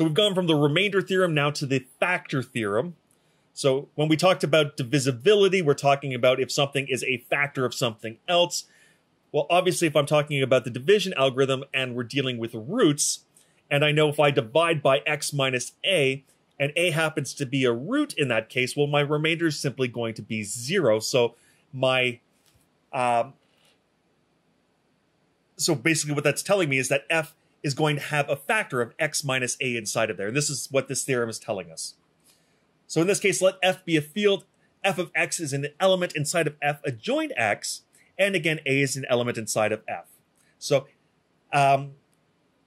So we've gone from the remainder theorem now to the factor theorem. So when we talked about divisibility, we're talking about if something is a factor of something else. Well, obviously, if I'm talking about the division algorithm and we're dealing with roots, and I know if I divide by x minus a, and a happens to be a root in that case, well, my remainder is simply going to be zero. So my, um, so basically what that's telling me is that f is going to have a factor of x minus a inside of there. And this is what this theorem is telling us. So in this case, let f be a field. f of x is an element inside of f adjoint x, and again, A is an element inside of F. So um,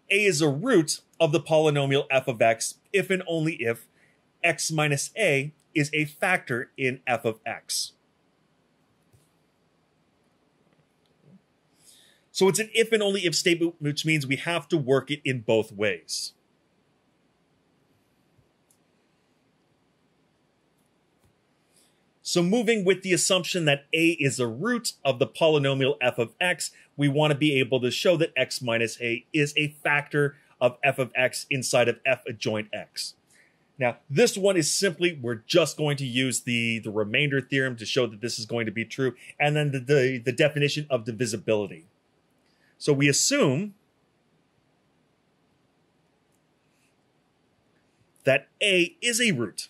A is a root of the polynomial f of x if and only if x minus A is a factor in f of x. So it's an if and only if statement, which means we have to work it in both ways. So moving with the assumption that a is a root of the polynomial f of x, we want to be able to show that x minus a is a factor of f of x inside of f adjoint x. Now, this one is simply, we're just going to use the, the remainder theorem to show that this is going to be true, and then the, the, the definition of divisibility. So we assume that a is a root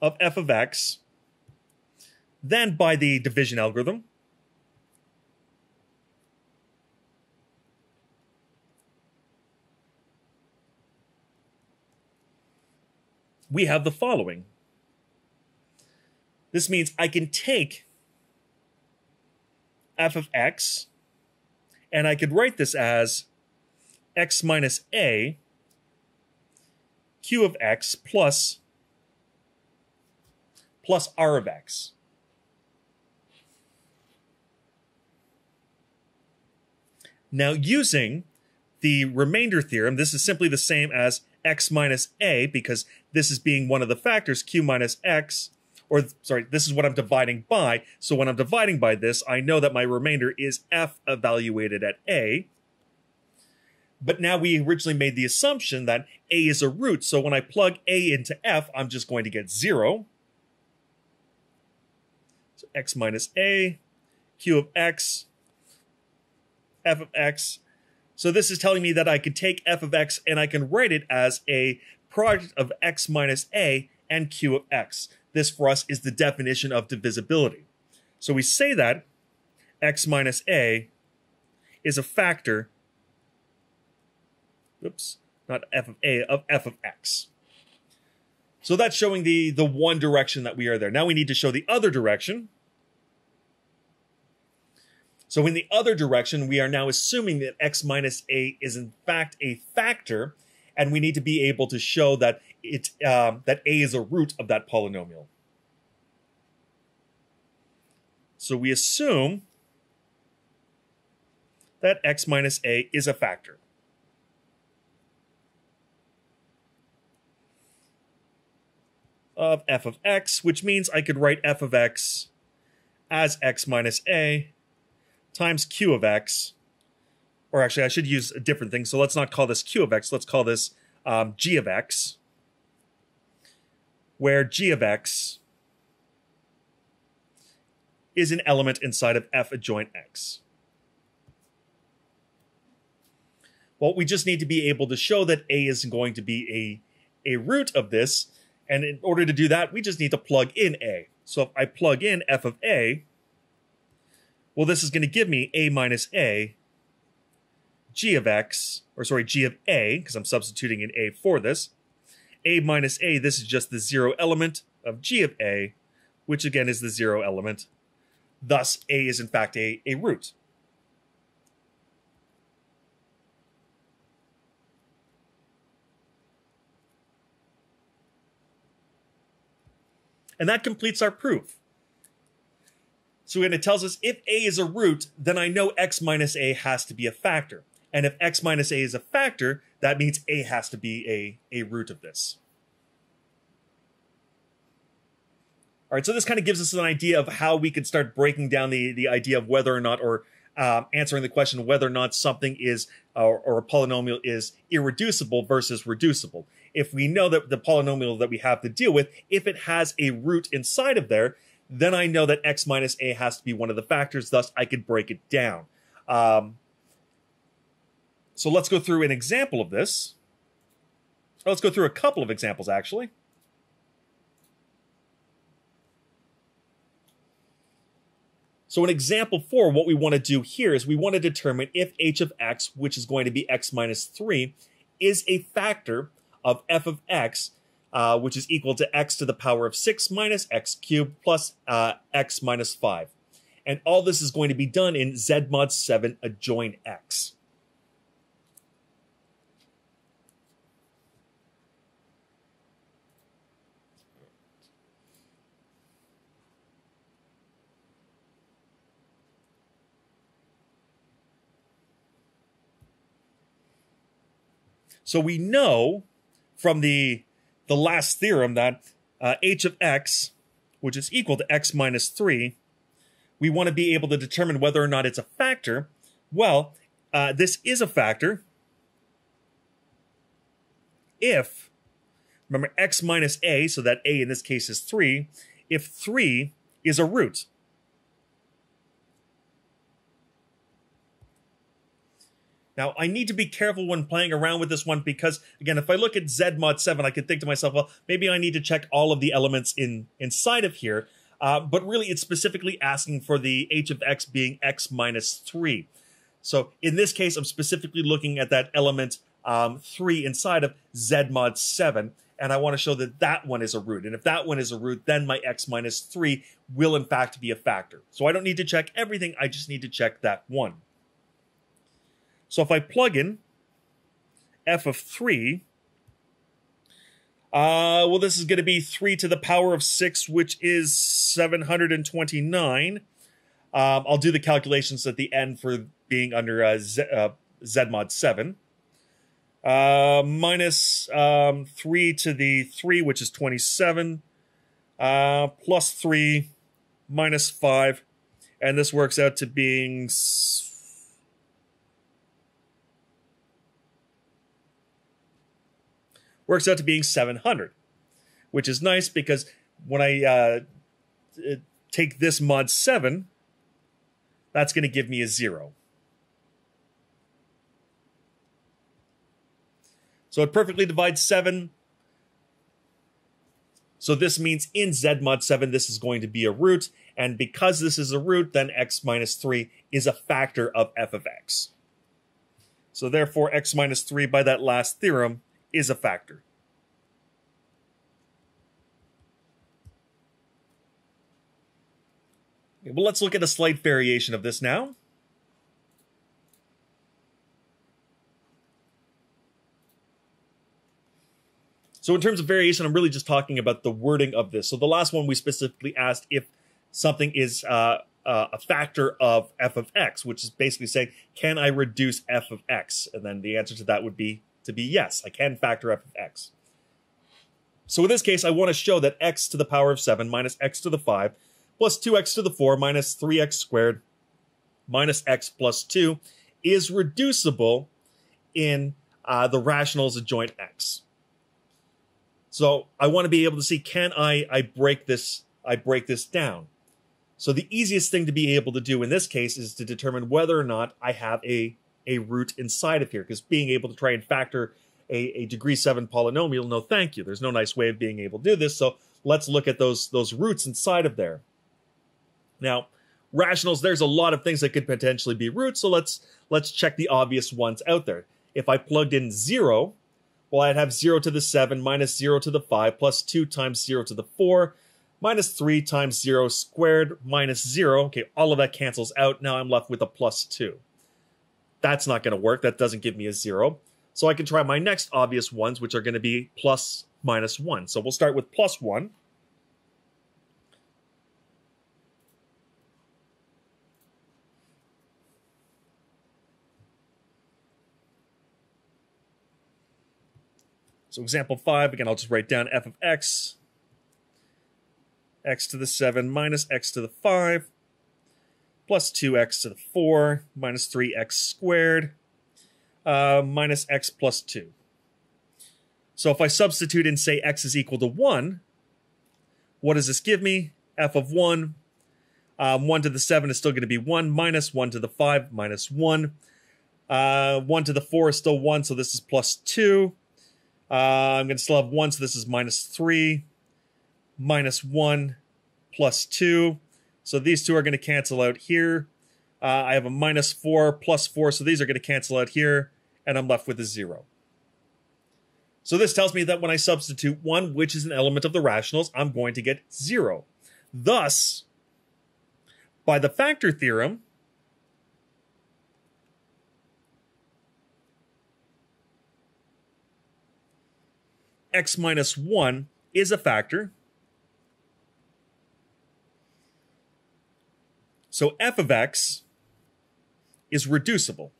of f of x, then by the division algorithm, we have the following. This means I can take f of x, and I could write this as x minus a q of x plus plus r of x. Now, using the remainder theorem, this is simply the same as x minus a, because this is being one of the factors, q minus x, or sorry, this is what I'm dividing by. So when I'm dividing by this, I know that my remainder is f evaluated at a. But now we originally made the assumption that a is a root. So when I plug a into f, I'm just going to get zero So x minus a, q of x, f of x. So this is telling me that I could take f of x and I can write it as a product of x minus a and q of x. This for us is the definition of divisibility. So we say that x minus a is a factor, oops, not f of a, of f of x. So that's showing the, the one direction that we are there. Now we need to show the other direction. So in the other direction, we are now assuming that x minus a is in fact a factor, and we need to be able to show that it um, that a is a root of that polynomial. So we assume that x minus a is a factor. of f of x, which means I could write f of x as x minus a times q of x, or actually I should use a different thing. So let's not call this q of x. Let's call this um, g of x, where g of x is an element inside of f adjoint x. Well, we just need to be able to show that a is going to be a, a root of this. And in order to do that, we just need to plug in a. So if I plug in f of a, well, this is going to give me a minus a g of x, or sorry, g of a, because I'm substituting in a for this. a minus a, this is just the zero element of g of a, which again is the zero element. Thus, a is in fact a, a root. And that completes our proof. So when it tells us if a is a root, then I know x minus a has to be a factor. And if x minus a is a factor, that means a has to be a, a root of this. All right, so this kind of gives us an idea of how we could start breaking down the, the idea of whether or not, or um, answering the question whether or not something is or, or a polynomial is irreducible versus reducible. If we know that the polynomial that we have to deal with, if it has a root inside of there, then I know that x minus a has to be one of the factors. Thus, I could break it down. Um, so let's go through an example of this. Let's go through a couple of examples, actually. So in example four, what we want to do here is we want to determine if h of x, which is going to be x minus 3, is a factor of f of x, uh, which is equal to x to the power of 6 minus x cubed plus uh, x minus 5. And all this is going to be done in z mod 7 adjoin x. So we know from the the last theorem that uh, h of x, which is equal to x minus 3, we want to be able to determine whether or not it's a factor. Well, uh, this is a factor if, remember, x minus a, so that a in this case is 3, if 3 is a root. Now, I need to be careful when playing around with this one because, again, if I look at Z mod 7, I could think to myself, well, maybe I need to check all of the elements in inside of here. Uh, but really, it's specifically asking for the h of x being x minus 3. So in this case, I'm specifically looking at that element um, 3 inside of Z mod 7, and I want to show that that one is a root. And if that one is a root, then my x minus 3 will in fact be a factor. So I don't need to check everything, I just need to check that one. So if I plug in f of 3, uh, well, this is going to be 3 to the power of 6, which is 729. Um, I'll do the calculations at the end for being under uh, Z, uh, Z mod 7. Uh, minus, um, 3 to the 3, which is 27, uh, plus 3, minus 5, and this works out to being works out to being 700, which is nice because when I uh, take this mod 7, that's going to give me a 0. So it perfectly divides 7. So this means in Z mod 7, this is going to be a root. And because this is a root, then x minus 3 is a factor of f of x. So therefore, x minus 3 by that last theorem is a factor. Okay, well, let's look at a slight variation of this now. So in terms of variation, I'm really just talking about the wording of this. So the last one we specifically asked if something is uh, uh, a factor of f of x, which is basically saying, can I reduce f of x? And then the answer to that would be to be yes, I can factor f of x. So in this case, I want to show that x to the power of 7 minus x to the 5 plus 2x to the 4 minus 3x squared minus x plus 2 is reducible in uh, the rationals adjoint x. So I want to be able to see, can I, I break this, I break this down. So the easiest thing to be able to do in this case is to determine whether or not I have a a root inside of here because being able to try and factor a, a degree seven polynomial, no thank you. There's no nice way of being able to do this. So let's look at those, those roots inside of there. Now, rationals, there's a lot of things that could potentially be roots. So let's, let's check the obvious ones out there. If I plugged in zero, well, I'd have zero to the seven minus zero to the five plus two times zero to the four minus 3 times 0 squared minus 0. Okay, all of that cancels out. Now I'm left with a plus 2. That's not going to work. That doesn't give me a zero. So I can try my next obvious ones, which are going to be plus minus one. So we'll start with plus one. So example 5, again, I'll just write down f of x, x to the 7 minus x to the 5 plus 2x to the 4 minus 3x squared uh, minus x plus 2. So if I substitute and say x is equal to 1, what does this give me? f of 1. Um, 1 to the 7 is still going to be 1 minus 1 to the 5 minus 1. Uh, 1 to the 4 is still 1, so this is plus 2. Uh, I'm going to still have 1, so this is minus 3. Minus 1 plus 2. So these two are going to cancel out here. Uh, I have a minus 4 plus 4, so these are going to cancel out here, and I'm left with a 0. So this tells me that when I substitute 1, which is an element of the rationals, I'm going to get 0. Thus, by the factor theorem, x minus 1 is a factor. So f of x is reducible.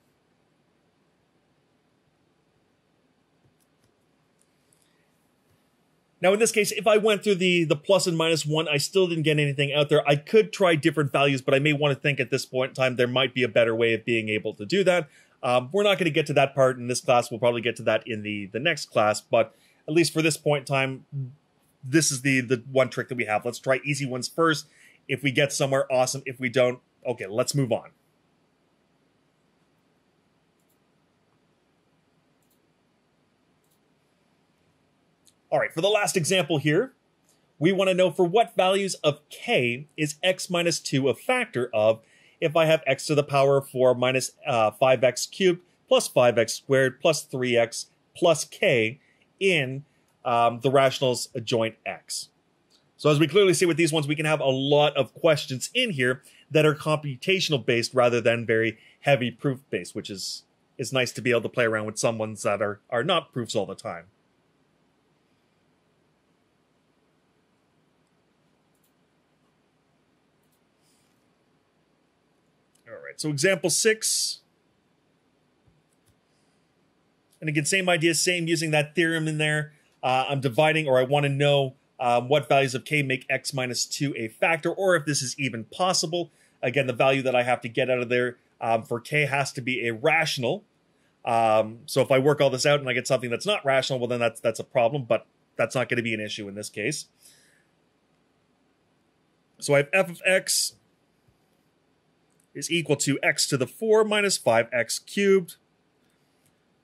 Now, in this case, if I went through the, the plus and minus one, I still didn't get anything out there. I could try different values, but I may want to think at this point in time there might be a better way of being able to do that. Um, we're not going to get to that part in this class. We'll probably get to that in the, the next class, but at least for this point in time, this is the, the one trick that we have. Let's try easy ones first. If we get somewhere, awesome. If we don't, okay, let's move on. All right, for the last example here, we want to know for what values of k is x minus 2 a factor of if I have x to the power of 4 minus, uh, 5x cubed plus 5x squared plus 3x plus k in um, the rationals adjoint x. So as we clearly see with these ones, we can have a lot of questions in here that are computational based rather than very heavy proof based, which is is nice to be able to play around with some ones that are are not proofs all the time. All right, so example six. And again, same idea, same using that theorem in there. Uh, I'm dividing, or I want to know um, what values of k make x minus 2 a factor, or if this is even possible. Again, the value that I have to get out of there um, for k has to be a rational. Um, so if I work all this out and I get something that's not rational, well, then that's that's a problem, but that's not going to be an issue in this case. So I have f of x is equal to x to the 4 minus 5x cubed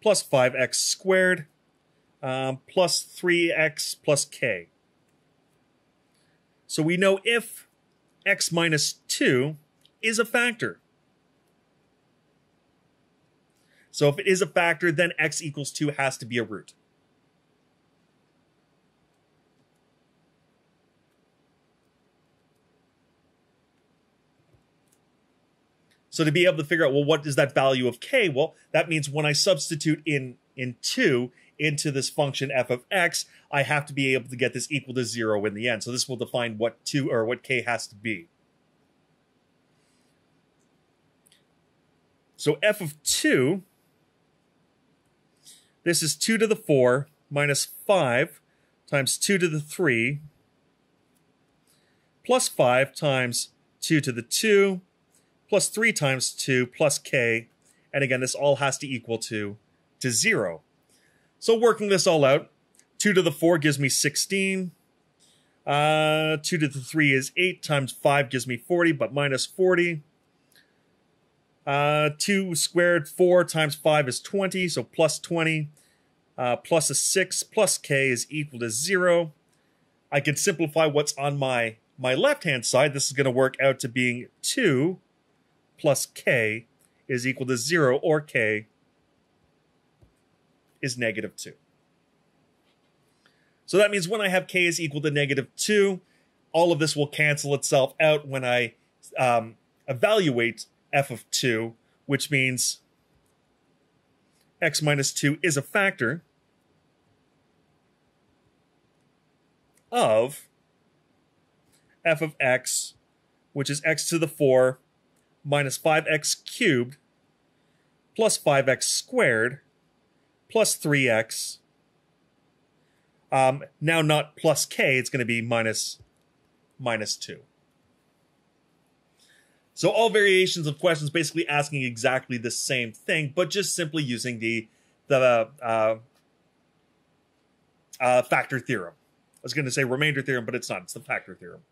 plus 5x squared um, plus 3x plus k. So we know if x minus 2 is a factor. So if it is a factor, then x equals 2 has to be a root. So to be able to figure out, well, what is that value of k? Well, that means when I substitute in, in 2 into this function f of x, I have to be able to get this equal to 0 in the end. So this will define what 2 or what k has to be. So f of 2, this is 2 to the 4 minus 5 times 2 to the 3 plus 5 times 2 to the 2 plus 3 times 2 plus k. And again, this all has to equal to, to 0. So working this all out, 2 to the 4 gives me 16. Uh, 2 to the 3 is 8 times 5 gives me 40, but minus 40. Uh, 2 squared 4 times 5 is 20, so plus 20. Uh, plus a 6 plus k is equal to 0. I can simplify what's on my, my left-hand side. This is going to work out to being 2 plus k is equal to 0 or k is negative 2. So that means when I have k is equal to negative 2, all of this will cancel itself out when I um, evaluate f of 2, which means x minus 2 is a factor of f of x, which is x to the 4 minus 5x cubed plus 5x squared plus 3x. Um, now not plus k, it's going to be minus, minus 2. So all variations of questions basically asking exactly the same thing, but just simply using the the uh, uh, factor theorem. I was going to say remainder theorem, but it's not. It's the factor theorem.